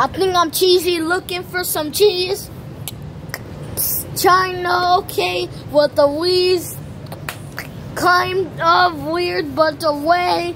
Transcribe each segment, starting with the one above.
I think I'm cheesy looking for some cheese. China, okay, with the wheeze. Kind of weird, but the way.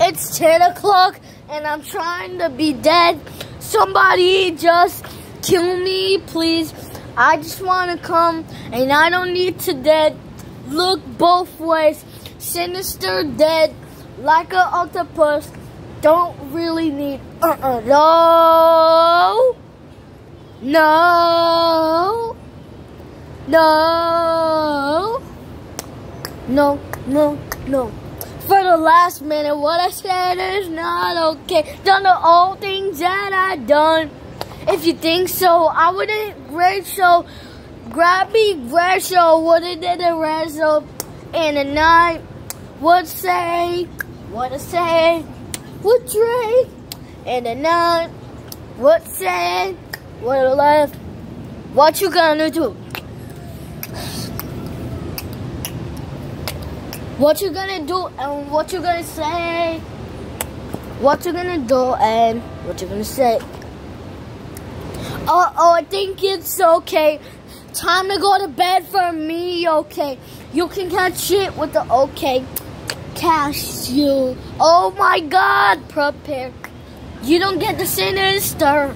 It's 10 o'clock and I'm trying to be dead. Somebody just kill me, please. I just want to come and I don't need to dead. Look both ways. Sinister dead like an octopus don't really need uh-uh no no no no no no for the last minute what I said is not okay. Done the old things that I done. If you think so I wouldn't grade show grab me show wouldn't did a red in the night would say what I say what Dre and the nine, what say, what left, what you gonna do? What you gonna do and what you gonna say? What you gonna do and what you gonna say? Uh oh, I think it's okay. Time to go to bed for me, okay? You can catch it with the okay cash you. Oh my god, prepare. You don't get the sinister.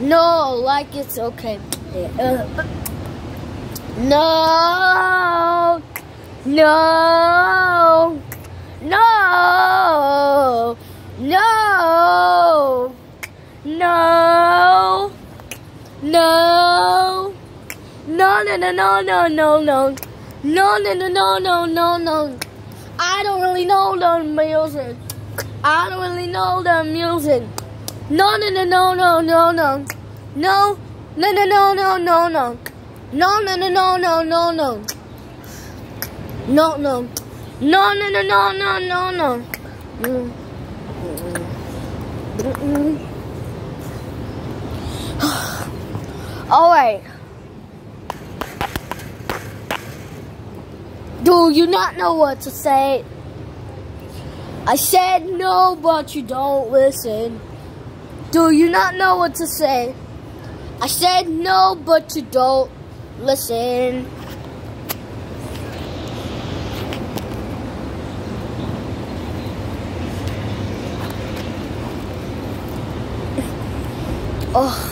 No, like it's okay. Uh, no, no, no, no, no, no, no, no. No, no, no, no, no, no, no. I don't really know the music. I don't really know the music. No, no, no, no, no, no, no. No, no, no, no, no, no, no. No, no, no, no, no, no, no. No, no. No, no, no, no, no, no, no. All right. Do you not know what to say? I said no, but you don't listen. Do you not know what to say? I said no, but you don't listen. Oh.